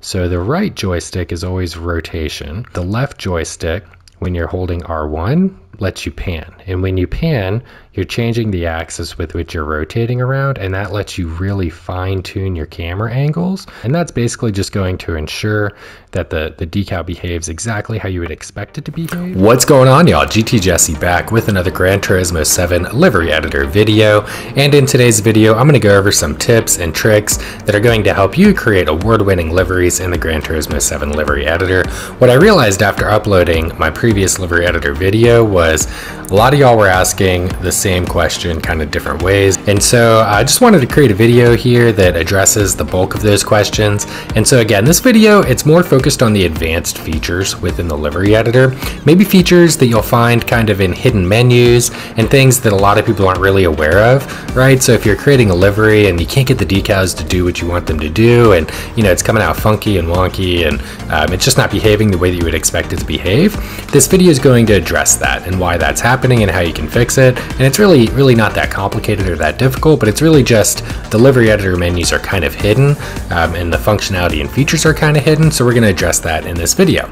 So the right joystick is always rotation. The left joystick, when you're holding R1, lets you pan. And when you pan, you're changing the axis with which you're rotating around, and that lets you really fine tune your camera angles. And that's basically just going to ensure that the, the decal behaves exactly how you would expect it to behave. What's going on, y'all? GT Jesse back with another Gran Turismo 7 livery editor video. And in today's video, I'm going to go over some tips and tricks that are going to help you create award-winning liveries in the Gran Turismo 7 livery editor. What I realized after uploading my previous livery editor video was a lot of y'all were asking the same question kind of different ways. And so I just wanted to create a video here that addresses the bulk of those questions. And so again, this video, it's more focused on the advanced features within the livery editor, maybe features that you'll find kind of in hidden menus and things that a lot of people aren't really aware of, right? So if you're creating a livery and you can't get the decals to do what you want them to do, and you know, it's coming out funky and wonky and um, it's just not behaving the way that you would expect it to behave, this video is going to address that and why that's happening and how you can fix it. And it's really, really not that complicated or that difficult, but it's really just the livery editor menus are kind of hidden um, and the functionality and features are kind of hidden. So we're going to address that in this video.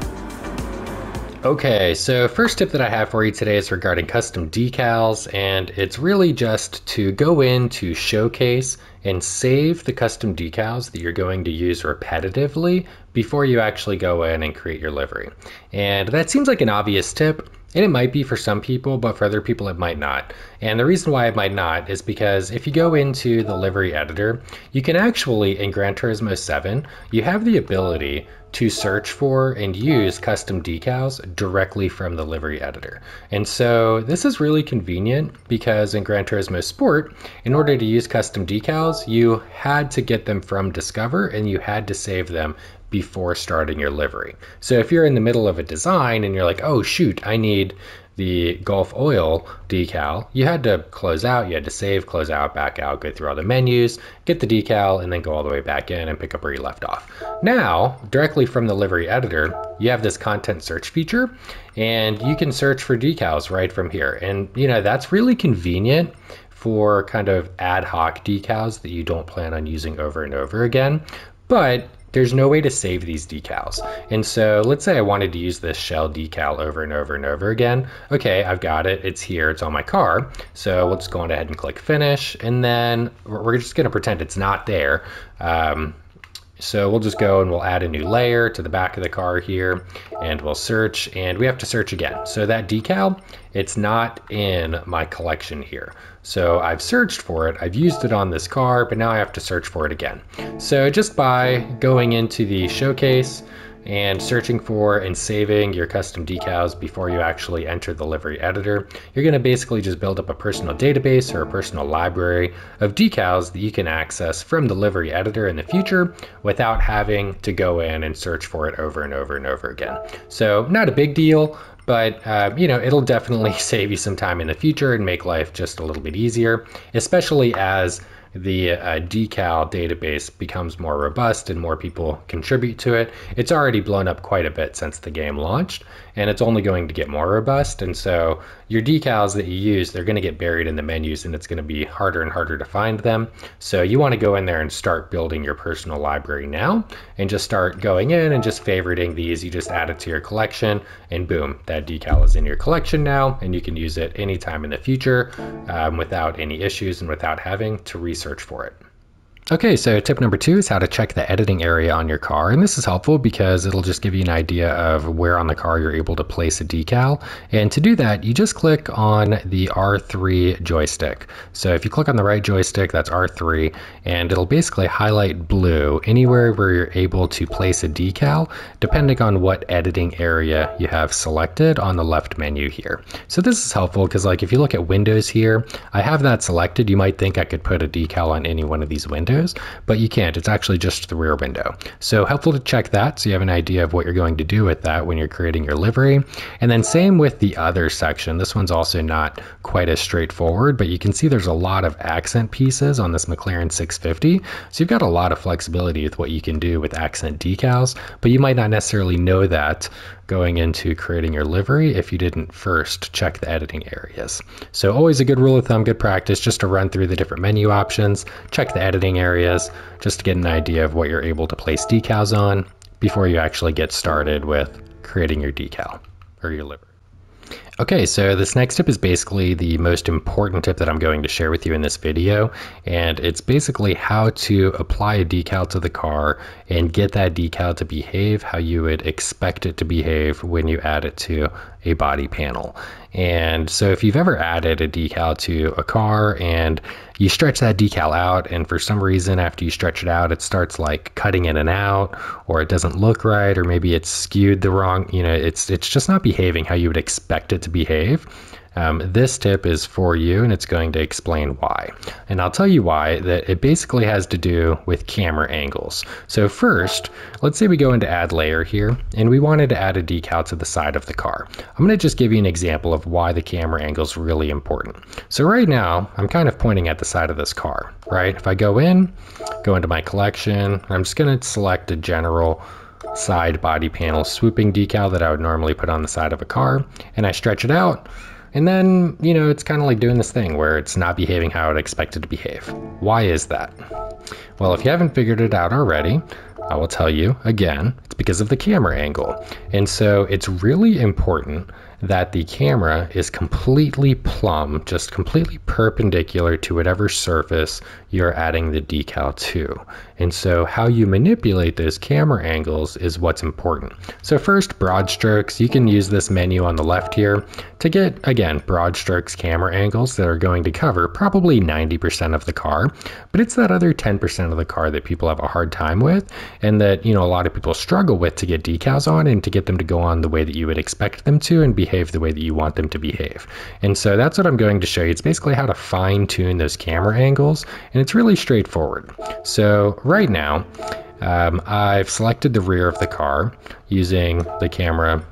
Okay, so first tip that I have for you today is regarding custom decals, and it's really just to go into Showcase and save the custom decals that you're going to use repetitively before you actually go in and create your livery. And that seems like an obvious tip, and it might be for some people, but for other people it might not. And the reason why it might not is because if you go into the livery editor, you can actually, in Gran Turismo 7, you have the ability to search for and use custom decals directly from the livery editor. And so this is really convenient because in Gran Turismo Sport, in order to use custom decals, you had to get them from Discover and you had to save them before starting your livery. So if you're in the middle of a design and you're like, oh shoot, I need the Gulf Oil decal, you had to close out, you had to save, close out, back out, go through all the menus, get the decal, and then go all the way back in and pick up where you left off. Now, directly from the livery editor, you have this content search feature, and you can search for decals right from here. And, you know, that's really convenient for kind of ad hoc decals that you don't plan on using over and over again. But there's no way to save these decals. And so let's say I wanted to use this shell decal over and over and over again. Okay, I've got it. It's here. It's on my car. So let's go on ahead and click finish. And then we're just going to pretend it's not there. Um, so we'll just go and we'll add a new layer to the back of the car here and we'll search and we have to search again. So that decal, it's not in my collection here. So I've searched for it, I've used it on this car, but now I have to search for it again. So just by going into the showcase, and searching for and saving your custom decals before you actually enter the livery editor. You're going to basically just build up a personal database or a personal library of decals that you can access from the livery editor in the future without having to go in and search for it over and over and over again. So not a big deal, but uh, you know it'll definitely save you some time in the future and make life just a little bit easier, especially as the uh, decal database becomes more robust and more people contribute to it. It's already blown up quite a bit since the game launched, and it's only going to get more robust. And so your decals that you use, they're going to get buried in the menus, and it's going to be harder and harder to find them. So you want to go in there and start building your personal library now, and just start going in and just favoriting these. You just add it to your collection, and boom, that decal is in your collection now, and you can use it anytime in the future um, without any issues and without having to research search for it. Okay, so tip number two is how to check the editing area on your car. And this is helpful because it'll just give you an idea of where on the car you're able to place a decal. And to do that, you just click on the R3 joystick. So if you click on the right joystick, that's R3, and it'll basically highlight blue anywhere where you're able to place a decal, depending on what editing area you have selected on the left menu here. So this is helpful because like if you look at windows here, I have that selected. You might think I could put a decal on any one of these windows windows, but you can't. It's actually just the rear window. So helpful to check that so you have an idea of what you're going to do with that when you're creating your livery. And then same with the other section. This one's also not quite as straightforward, but you can see there's a lot of accent pieces on this McLaren 650. So you've got a lot of flexibility with what you can do with accent decals, but you might not necessarily know that going into creating your livery if you didn't first check the editing areas. So always a good rule of thumb, good practice, just to run through the different menu options, check the editing areas, just to get an idea of what you're able to place decals on, before you actually get started with creating your decal or your livery. Okay, so this next tip is basically the most important tip that I'm going to share with you in this video, and it's basically how to apply a decal to the car and get that decal to behave how you would expect it to behave when you add it to a body panel. And so if you've ever added a decal to a car and you stretch that decal out and for some reason after you stretch it out it starts like cutting in and out or it doesn't look right or maybe it's skewed the wrong, you know, it's it's just not behaving how you would expect it to behave um, this tip is for you and it's going to explain why. And I'll tell you why that it basically has to do with camera angles. So first, let's say we go into add layer here and we wanted to add a decal to the side of the car. I'm going to just give you an example of why the camera angle is really important. So right now, I'm kind of pointing at the side of this car, right? If I go in, go into my collection, I'm just going to select a general side body panel swooping decal that I would normally put on the side of a car and I stretch it out and then, you know, it's kind of like doing this thing where it's not behaving how it to behave. Why is that? Well, if you haven't figured it out already, I will tell you again, it's because of the camera angle. And so it's really important that the camera is completely plumb, just completely perpendicular to whatever surface you're adding the decal to. And so how you manipulate those camera angles is what's important. So first, broad strokes. You can use this menu on the left here to get, again, broad strokes camera angles that are going to cover probably 90% of the car. But it's that other 10% of the car that people have a hard time with and that, you know, a lot of people struggle with to get decals on and to get them to go on the way that you would expect them to and behave the way that you want them to behave. And so that's what I'm going to show you. It's basically how to fine tune those camera angles and it's really straightforward. So right now, um, I've selected the rear of the car using the camera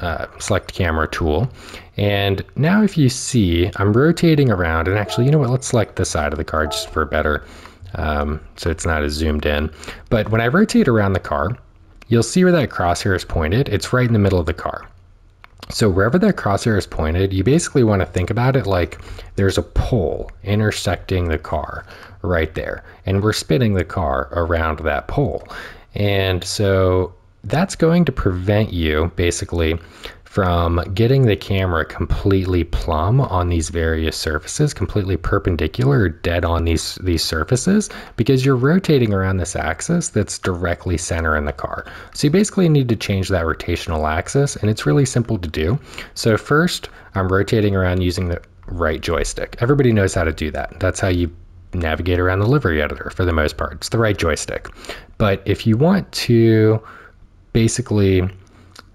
uh, select camera tool. And now if you see, I'm rotating around and actually, you know what, let's select the side of the car just for better, um, so it's not as zoomed in. But when I rotate around the car, you'll see where that crosshair is pointed. It's right in the middle of the car. So wherever that crosshair is pointed, you basically want to think about it like there's a pole intersecting the car right there. And we're spinning the car around that pole. And so that's going to prevent you basically from getting the camera completely plumb on these various surfaces, completely perpendicular dead on these, these surfaces, because you're rotating around this axis that's directly center in the car. So you basically need to change that rotational axis, and it's really simple to do. So first, I'm rotating around using the right joystick. Everybody knows how to do that. That's how you navigate around the livery editor for the most part. It's the right joystick. But if you want to basically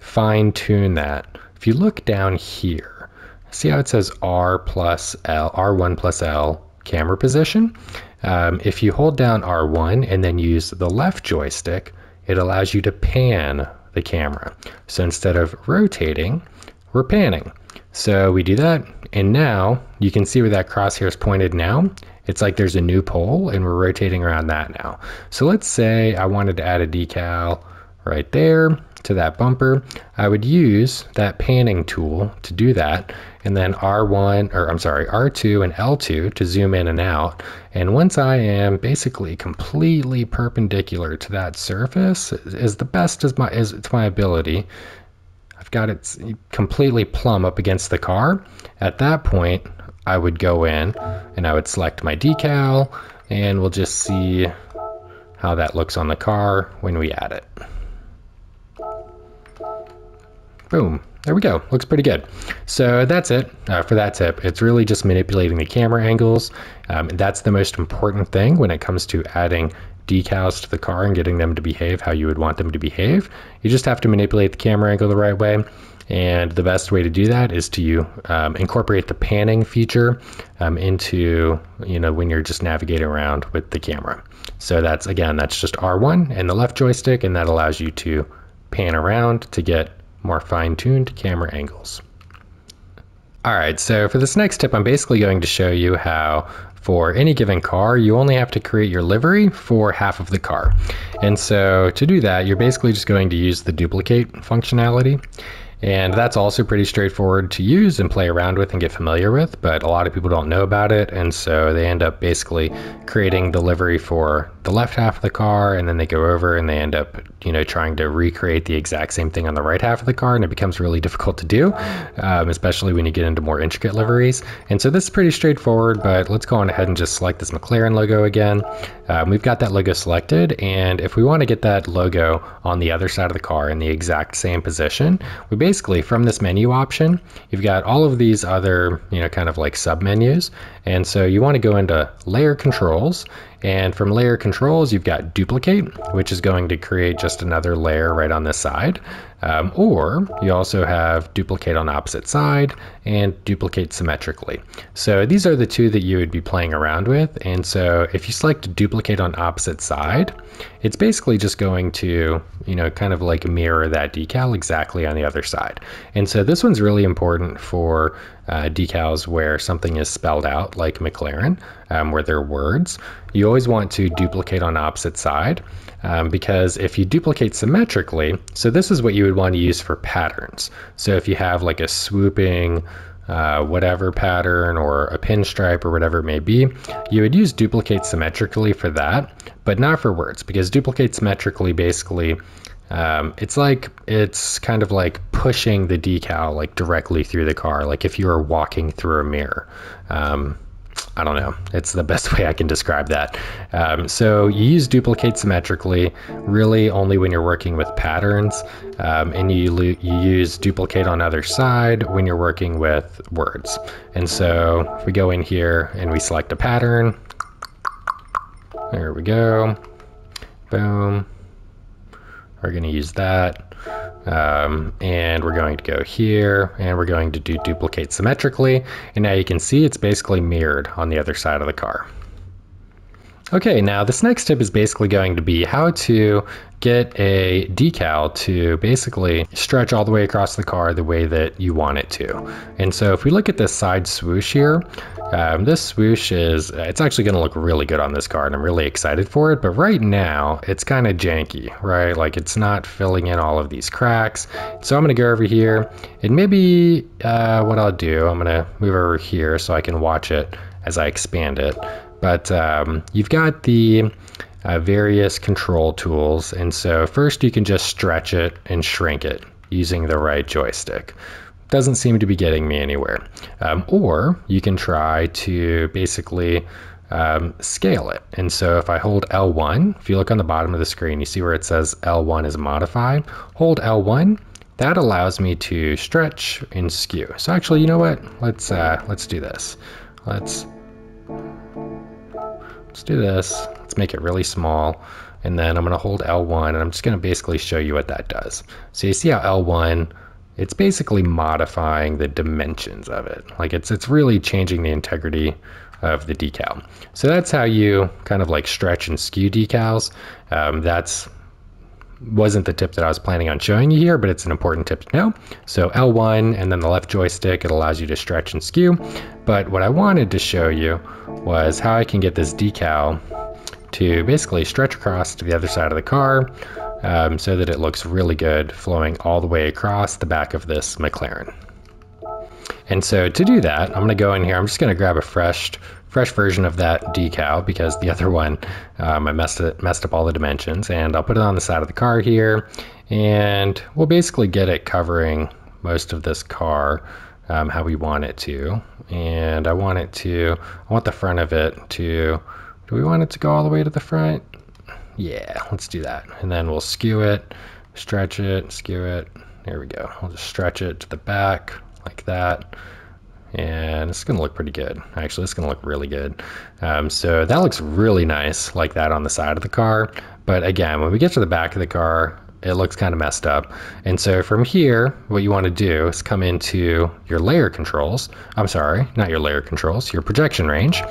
fine tune that. If you look down here, see how it says R plus L, R1 plus L camera position? Um, if you hold down R1 and then use the left joystick, it allows you to pan the camera. So instead of rotating, we're panning. So we do that, and now you can see where that crosshair is pointed now. It's like there's a new pole, and we're rotating around that now. So let's say I wanted to add a decal right there to that bumper. I would use that panning tool to do that and then R1 or I'm sorry R2 and L2 to zoom in and out and once I am basically completely perpendicular to that surface is the best as my as it's my ability I've got it completely plumb up against the car at that point I would go in and I would select my decal and we'll just see how that looks on the car when we add it. Boom. There we go. Looks pretty good. So that's it uh, for that tip. It's really just manipulating the camera angles. Um, that's the most important thing when it comes to adding decals to the car and getting them to behave how you would want them to behave. You just have to manipulate the camera angle the right way. And the best way to do that is to um, incorporate the panning feature um, into, you know, when you're just navigating around with the camera. So that's, again, that's just R1 and the left joystick, and that allows you to pan around to get more fine-tuned camera angles. Alright, so for this next tip, I'm basically going to show you how for any given car, you only have to create your livery for half of the car. And so to do that, you're basically just going to use the duplicate functionality. And that's also pretty straightforward to use and play around with and get familiar with, but a lot of people don't know about it. And so they end up basically creating the livery for the left half of the car and then they go over and they end up, you know, trying to recreate the exact same thing on the right half of the car. And it becomes really difficult to do, um, especially when you get into more intricate liveries. And so this is pretty straightforward, but let's go on ahead and just select this McLaren logo again. Um, we've got that logo selected. And if we want to get that logo on the other side of the car in the exact same position, we basically, from this menu option, you've got all of these other, you know, kind of like sub menus. And so you want to go into layer controls and from layer controls, you've got duplicate, which is going to create just another layer right on this side. Um, or you also have duplicate on opposite side and duplicate symmetrically. So these are the two that you would be playing around with. And so if you select duplicate on opposite side, it's basically just going to, you know, kind of like mirror that decal exactly on the other side. And so this one's really important for uh, decals where something is spelled out like McLaren, um, where they're words. You always want to duplicate on opposite side um, because if you duplicate symmetrically, so this is what you would want to use for patterns. So if you have like a swooping, uh, whatever pattern or a pinstripe or whatever it may be, you would use duplicate symmetrically for that, but not for words because duplicate symmetrically basically um, it's like it's kind of like pushing the decal like directly through the car, like if you were walking through a mirror. Um, I don't know. It's the best way I can describe that. Um, so you use duplicate symmetrically, really only when you're working with patterns, um, and you, you use duplicate on other side when you're working with words. And so if we go in here and we select a pattern, there we go, boom. We're going to use that. Um, and we're going to go here and we're going to do duplicate symmetrically. And now you can see it's basically mirrored on the other side of the car. Okay, now this next tip is basically going to be how to get a decal to basically stretch all the way across the car the way that you want it to. And so if we look at this side swoosh here, um, this swoosh is, it's actually going to look really good on this car and I'm really excited for it. But right now it's kind of janky, right? Like it's not filling in all of these cracks. So I'm going to go over here and maybe uh, what I'll do, I'm going to move over here so I can watch it as I expand it. But um, you've got the uh, various control tools. And so first you can just stretch it and shrink it using the right joystick. Doesn't seem to be getting me anywhere. Um, or you can try to basically um, scale it. And so if I hold L1, if you look on the bottom of the screen, you see where it says L1 is modified. Hold L1, that allows me to stretch and skew. So actually, you know what? Let's uh, let's do this. Let's Let's do this. Let's make it really small. And then I'm going to hold L1 and I'm just going to basically show you what that does. So you see how L1, it's basically modifying the dimensions of it. Like it's, it's really changing the integrity of the decal. So that's how you kind of like stretch and skew decals. Um, that's wasn't the tip that I was planning on showing you here, but it's an important tip to know. So L1 and then the left joystick, it allows you to stretch and skew. But what I wanted to show you was how I can get this decal to basically stretch across to the other side of the car um, so that it looks really good flowing all the way across the back of this McLaren. And so to do that, I'm going to go in here. I'm just going to grab a fresh fresh version of that decal because the other one um, I messed it messed up all the dimensions and I'll put it on the side of the car here and we'll basically get it covering most of this car um, how we want it to and I want it to I want the front of it to do we want it to go all the way to the front? Yeah let's do that and then we'll skew it stretch it skew it there we go we'll just stretch it to the back like that and it's gonna look pretty good. Actually, it's gonna look really good. Um, so that looks really nice like that on the side of the car. But again, when we get to the back of the car, it looks kind of messed up. And so from here, what you want to do is come into your layer controls. I'm sorry, not your layer controls, your projection range.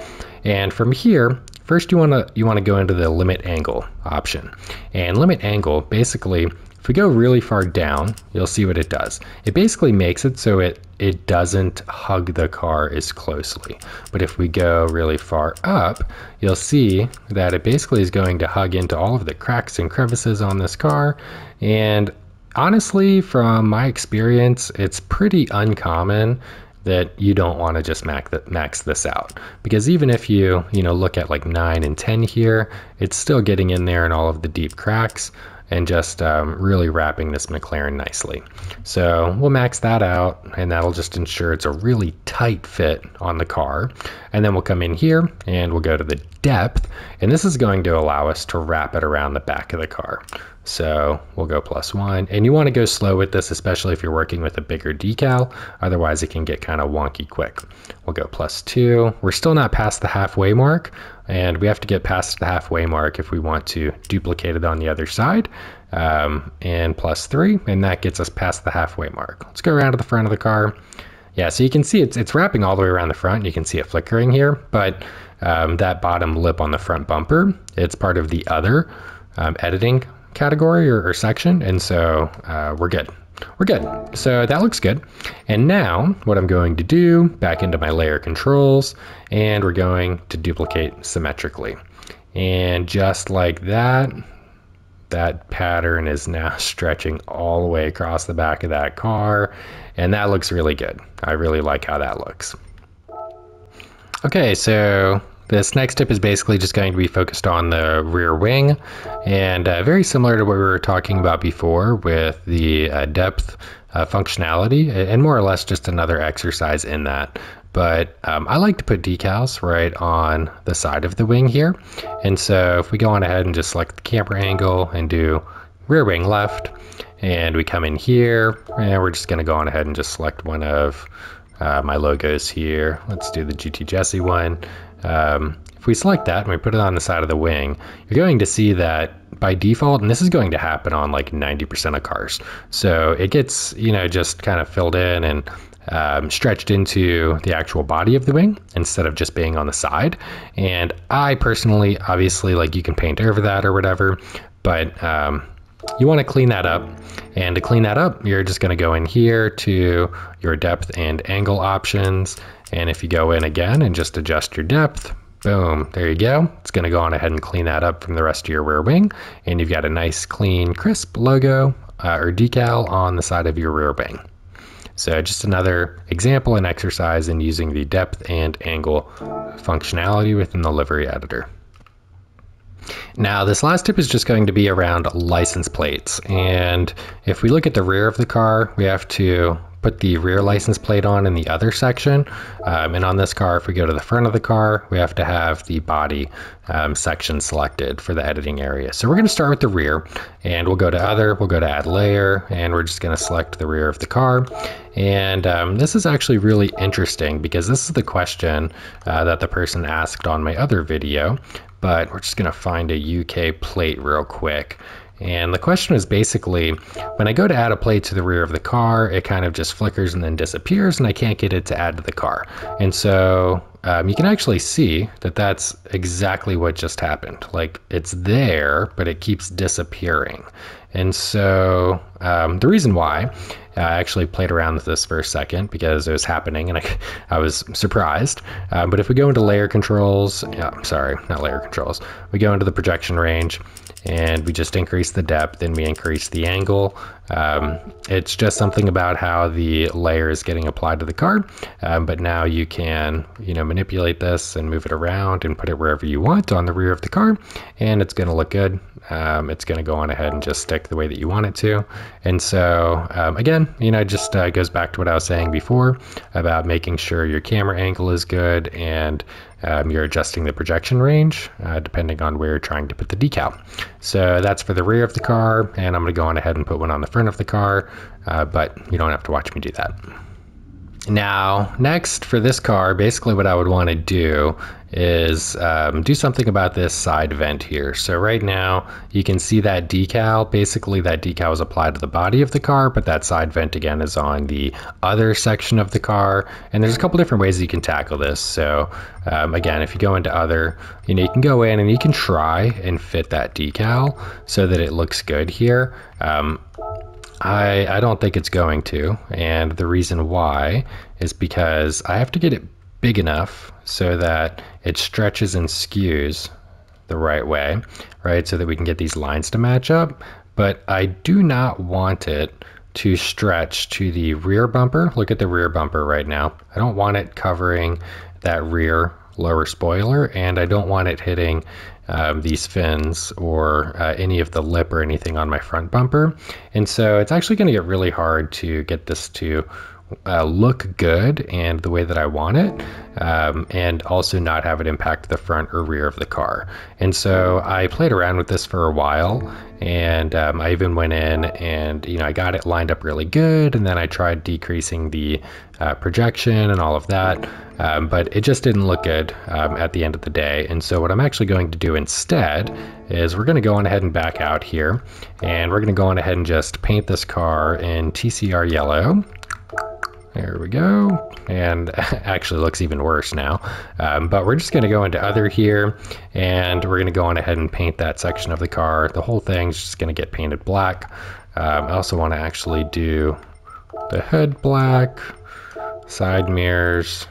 And from here, first you want to you want to go into the limit angle option. And limit angle basically if we go really far down, you'll see what it does. It basically makes it so it, it doesn't hug the car as closely. But if we go really far up, you'll see that it basically is going to hug into all of the cracks and crevices on this car. And honestly, from my experience, it's pretty uncommon that you don't want to just max, max this out because even if you you know look at like 9 and 10 here it's still getting in there in all of the deep cracks and just um, really wrapping this McLaren nicely. So we'll max that out and that'll just ensure it's a really tight fit on the car. And then we'll come in here and we'll go to the depth and this is going to allow us to wrap it around the back of the car. So we'll go plus one. And you want to go slow with this, especially if you're working with a bigger decal. Otherwise, it can get kind of wonky quick. We'll go plus two. We're still not past the halfway mark, and we have to get past the halfway mark if we want to duplicate it on the other side. Um, and plus three, and that gets us past the halfway mark. Let's go around to the front of the car. Yeah, so you can see it's, it's wrapping all the way around the front. You can see it flickering here, but um, that bottom lip on the front bumper, it's part of the other um, editing category or, or section. And so uh, we're good. We're good. So that looks good. And now what I'm going to do, back into my layer controls, and we're going to duplicate symmetrically. And just like that, that pattern is now stretching all the way across the back of that car. And that looks really good. I really like how that looks. Okay, so this next tip is basically just going to be focused on the rear wing and uh, very similar to what we were talking about before with the uh, depth uh, functionality and more or less just another exercise in that. But um, I like to put decals right on the side of the wing here. And so if we go on ahead and just select the camera angle and do rear wing left, and we come in here and we're just going to go on ahead and just select one of uh, my logos here. Let's do the GT Jesse one. Um, if we select that and we put it on the side of the wing, you're going to see that by default, and this is going to happen on like 90% of cars. So it gets, you know, just kind of filled in and um, stretched into the actual body of the wing instead of just being on the side. And I personally, obviously, like you can paint over that or whatever, but um, you want to clean that up. And to clean that up, you're just going to go in here to your depth and angle options. And if you go in again and just adjust your depth, boom, there you go. It's going to go on ahead and clean that up from the rest of your rear wing. And you've got a nice, clean, crisp logo uh, or decal on the side of your rear wing. So just another example and exercise in using the depth and angle functionality within the livery editor. Now, this last tip is just going to be around license plates. And if we look at the rear of the car, we have to put the rear license plate on in the other section. Um, and on this car, if we go to the front of the car, we have to have the body um, section selected for the editing area. So we're going to start with the rear and we'll go to other, we'll go to add layer, and we're just going to select the rear of the car. And um, this is actually really interesting because this is the question uh, that the person asked on my other video, but we're just going to find a UK plate real quick. And the question is basically when I go to add a plate to the rear of the car, it kind of just flickers and then disappears, and I can't get it to add to the car. And so um, you can actually see that that's exactly what just happened. Like it's there, but it keeps disappearing. And so um, the reason why I actually played around with this for a second because it was happening and I, I was surprised. Um, but if we go into layer controls, yeah, I'm sorry, not layer controls, we go into the projection range and we just increase the depth and we increase the angle. Um, it's just something about how the layer is getting applied to the card, um, but now you can, you know, manipulate this and move it around and put it wherever you want on the rear of the car, and it's going to look good. Um, it's going to go on ahead and just stick the way that you want it to. And so, um, again, you know, just uh, goes back to what I was saying before about making sure your camera angle is good and um, you're adjusting the projection range uh, depending on where you're trying to put the decal. So that's for the rear of the car, and I'm going to go on ahead and put one on the front of the car, uh, but you don't have to watch me do that. Now, next for this car, basically what I would want to do is um, do something about this side vent here. So right now you can see that decal, basically that decal is applied to the body of the car, but that side vent again is on the other section of the car. And there's a couple different ways you can tackle this. So um, again, if you go into other, you know, you can go in and you can try and fit that decal so that it looks good here. Um, I, I don't think it's going to. And the reason why is because I have to get it big enough so that it stretches and skews the right way, right? So that we can get these lines to match up. But I do not want it to stretch to the rear bumper. Look at the rear bumper right now. I don't want it covering that rear lower spoiler and I don't want it hitting um, these fins or uh, any of the lip or anything on my front bumper. And so it's actually going to get really hard to get this to uh, look good and the way that I want it, um, and also not have it impact the front or rear of the car. And so I played around with this for a while, and um, I even went in and you know I got it lined up really good, and then I tried decreasing the uh, projection and all of that, um, but it just didn't look good um, at the end of the day. And so what I'm actually going to do instead is we're going to go on ahead and back out here, and we're going to go on ahead and just paint this car in TCR yellow. There we go. And actually looks even worse now. Um, but we're just going to go into other here and we're going to go on ahead and paint that section of the car. The whole thing's just going to get painted black. Um, I also want to actually do the hood black, side mirrors,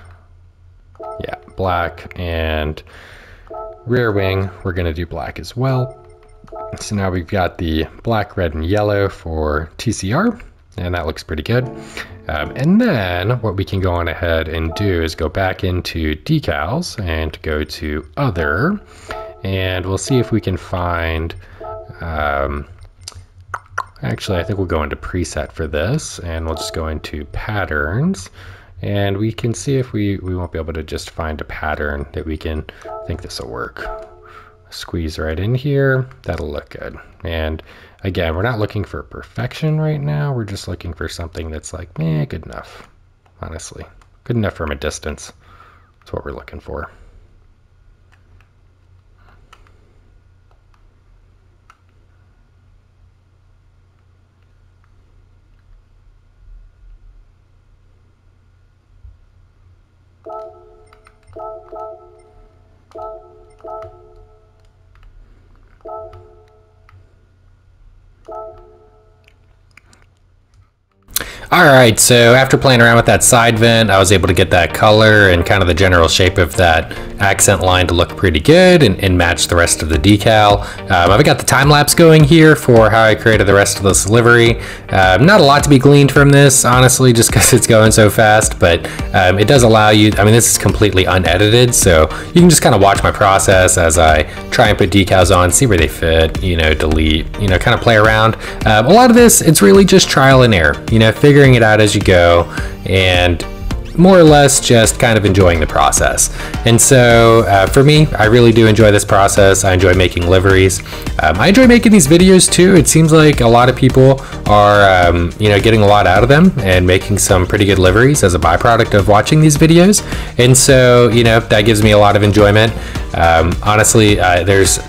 yeah, black, and rear wing, we're going to do black as well. So now we've got the black, red, and yellow for TCR and that looks pretty good. Um, and then what we can go on ahead and do is go back into decals and go to other, and we'll see if we can find, um, actually I think we'll go into preset for this, and we'll just go into patterns, and we can see if we, we won't be able to just find a pattern that we can think this will work. Squeeze right in here, that'll look good. And Again, we're not looking for perfection right now. We're just looking for something that's like, eh, good enough, honestly. Good enough from a distance. That's what we're looking for. Alright, so after playing around with that side vent, I was able to get that color and kind of the general shape of that accent line to look pretty good and, and match the rest of the decal. Um, I've got the time lapse going here for how I created the rest of this livery. Um, not a lot to be gleaned from this, honestly, just because it's going so fast, but um, it does allow you, I mean, this is completely unedited, so you can just kind of watch my process as I try and put decals on, see where they fit, you know, delete, you know, kind of play around. Um, a lot of this, it's really just trial and error, you know, figuring figuring it out as you go and more or less just kind of enjoying the process. And so uh, for me, I really do enjoy this process. I enjoy making liveries. Um, I enjoy making these videos too. It seems like a lot of people are, um, you know, getting a lot out of them and making some pretty good liveries as a byproduct of watching these videos. And so, you know, that gives me a lot of enjoyment. Um, honestly, uh, there's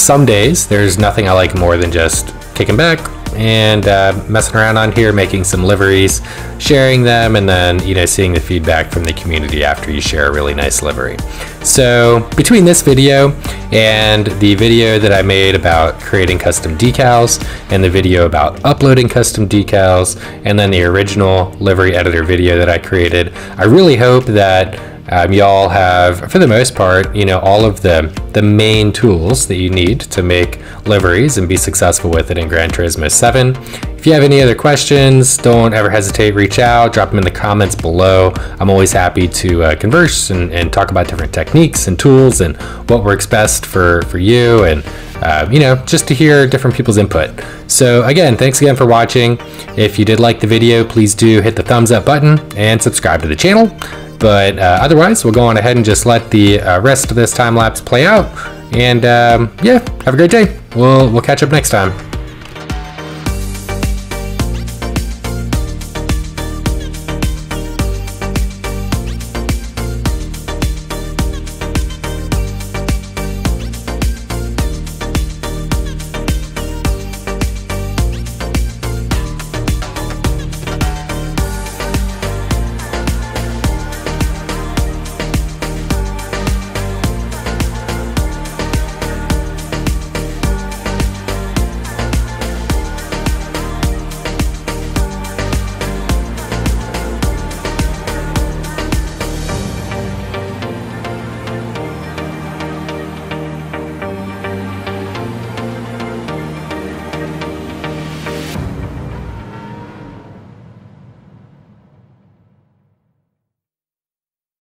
some days, there's nothing I like more than just kicking back, and uh, messing around on here, making some liveries, sharing them, and then you know seeing the feedback from the community after you share a really nice livery. So between this video and the video that I made about creating custom decals, and the video about uploading custom decals, and then the original livery editor video that I created, I really hope that um, y'all have, for the most part, you know, all of the, the main tools that you need to make liveries and be successful with it in Gran Turismo 7. If you have any other questions, don't ever hesitate, reach out, drop them in the comments below. I'm always happy to uh, converse and, and talk about different techniques and tools and what works best for, for you and uh, you know, just to hear different people's input. So again, thanks again for watching. If you did like the video, please do hit the thumbs up button and subscribe to the channel. But uh, otherwise, we'll go on ahead and just let the uh, rest of this time lapse play out. And um, yeah, have a great day. We'll, we'll catch up next time.